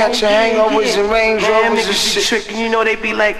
catching hangovers and Range Rovers and shit. Tricking, you know they be like.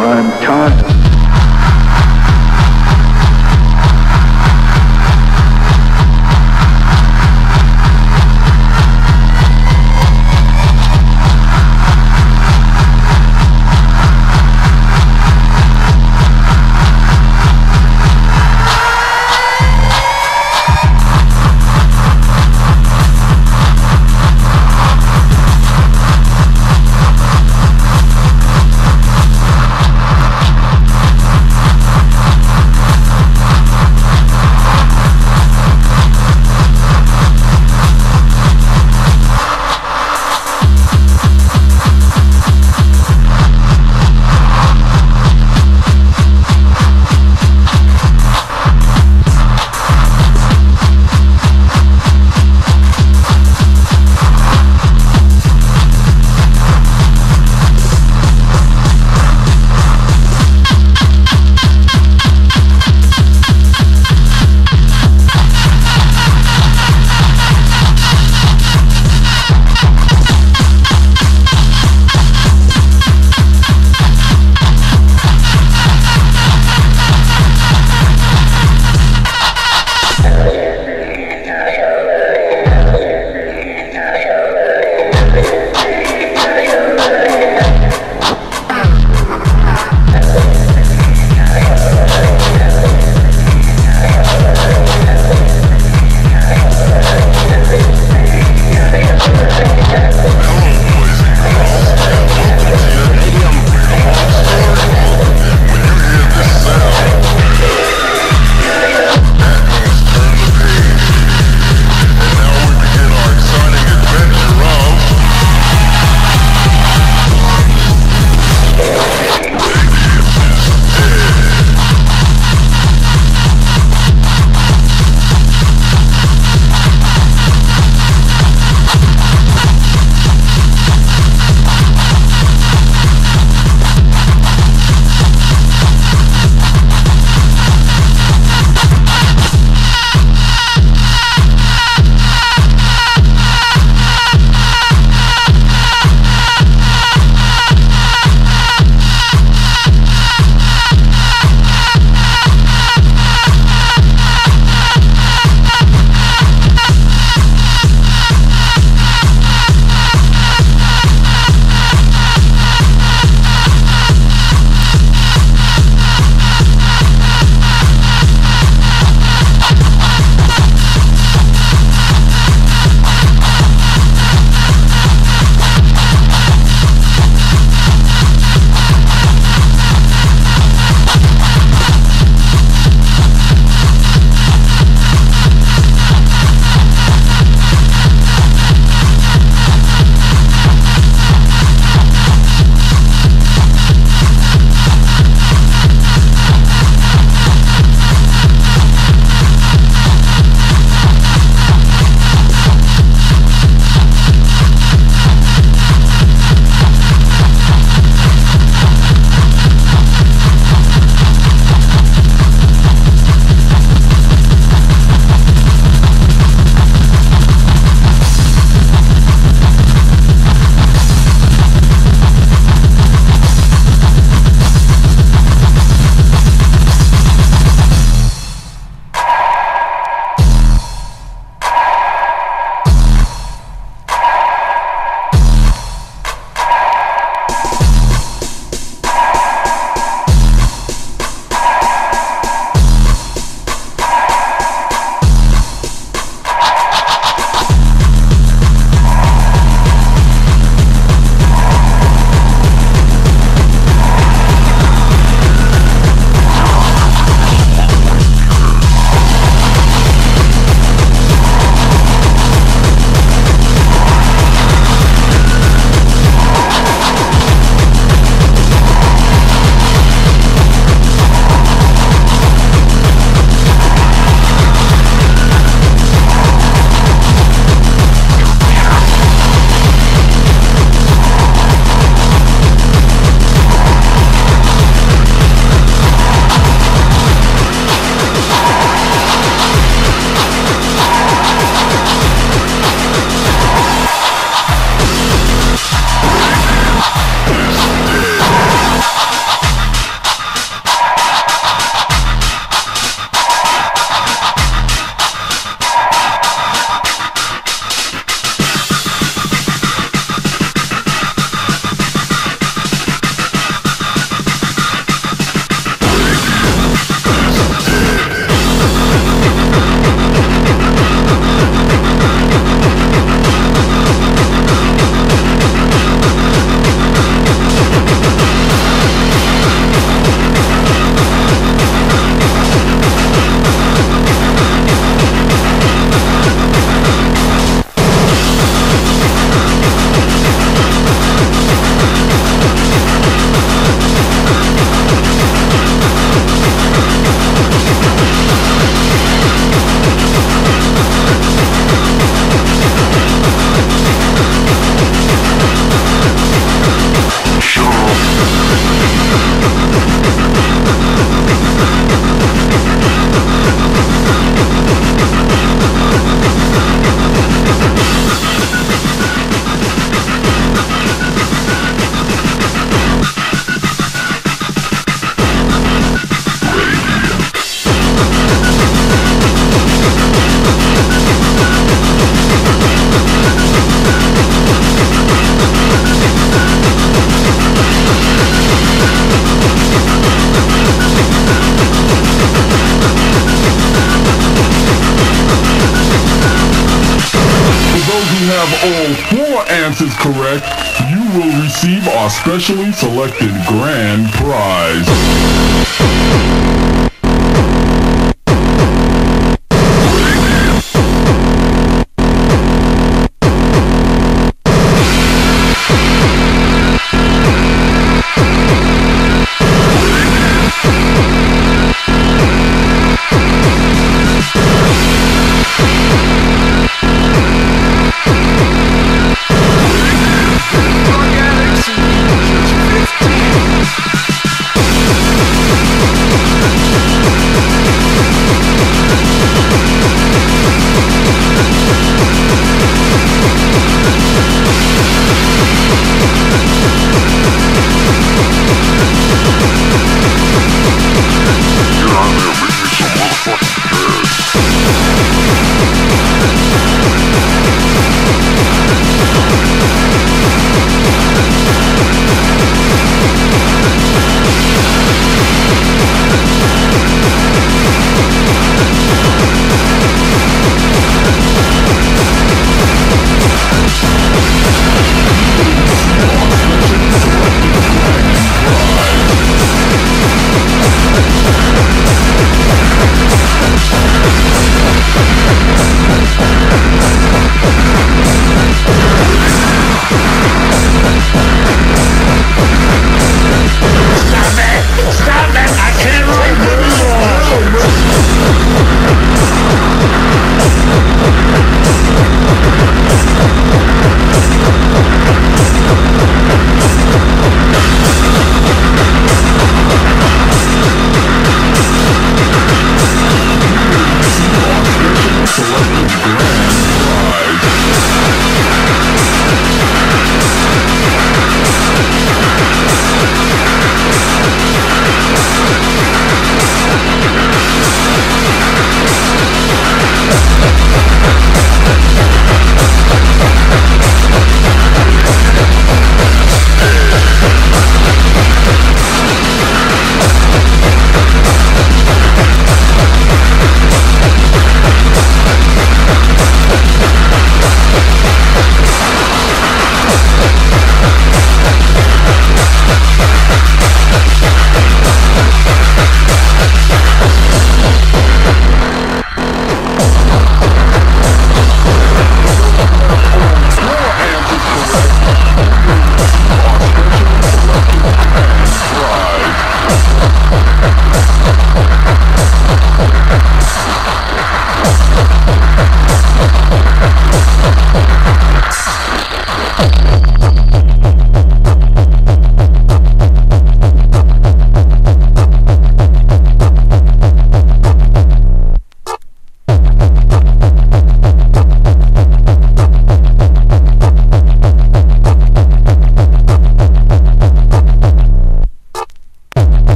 I'm tired.